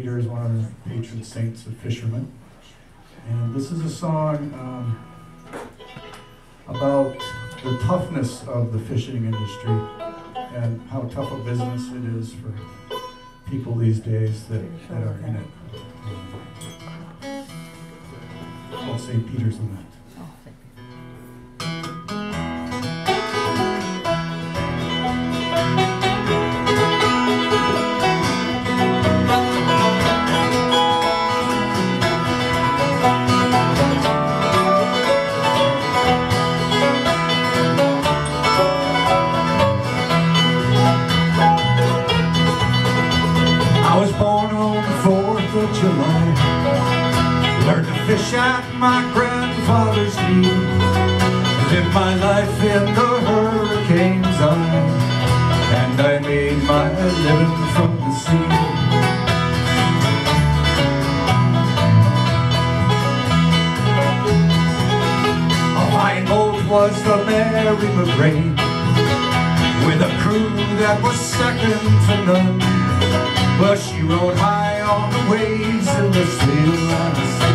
Peter is one of the patron saints of fishermen. And this is a song um, about the toughness of the fishing industry and how tough a business it is for people these days that, that are in it. Well, St. Peter's in that. At my grandfather's knee. Lived my life in the hurricane's eye. And I made my living from the sea. A fine boat was the Mary McRae With a crew that was second to none. Well, she rode high on the waves in the sail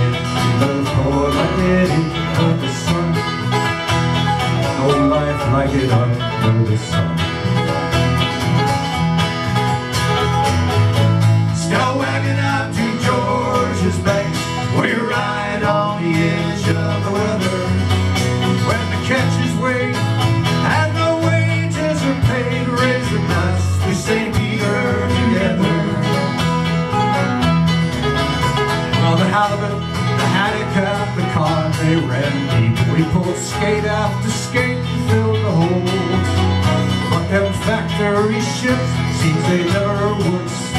The halibut, the haddock, the cod, they ran deep. We pulled skate after skate and filled the hole. But them factory ships, seems they never would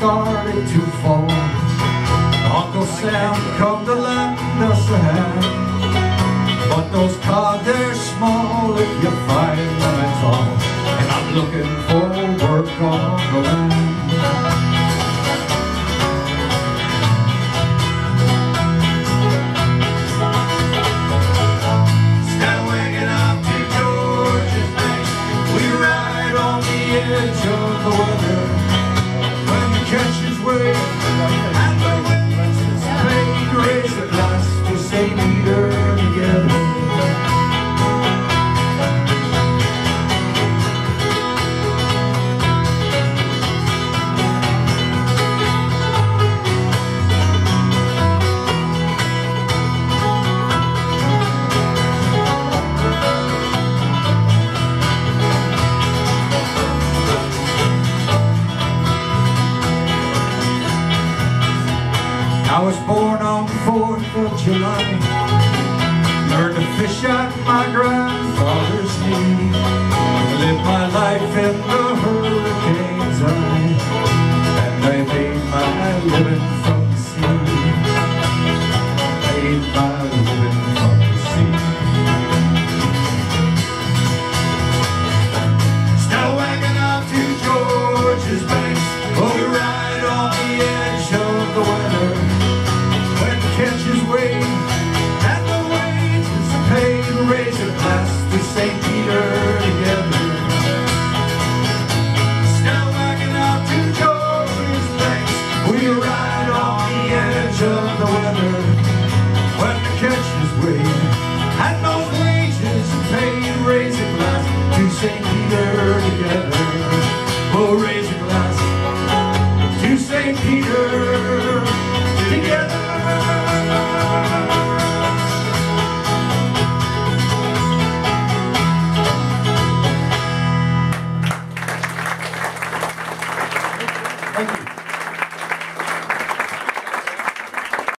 started to fall. Uncle Sam come to lend us a hand. But those cod they're small if you find them at all. And I'm looking for work on the land I was born on the 4th of July. Learned to fish at my grandfather's knee. Lived my life in the hurricane's eye And I made my living from the sea. Made my living from the sea Peter.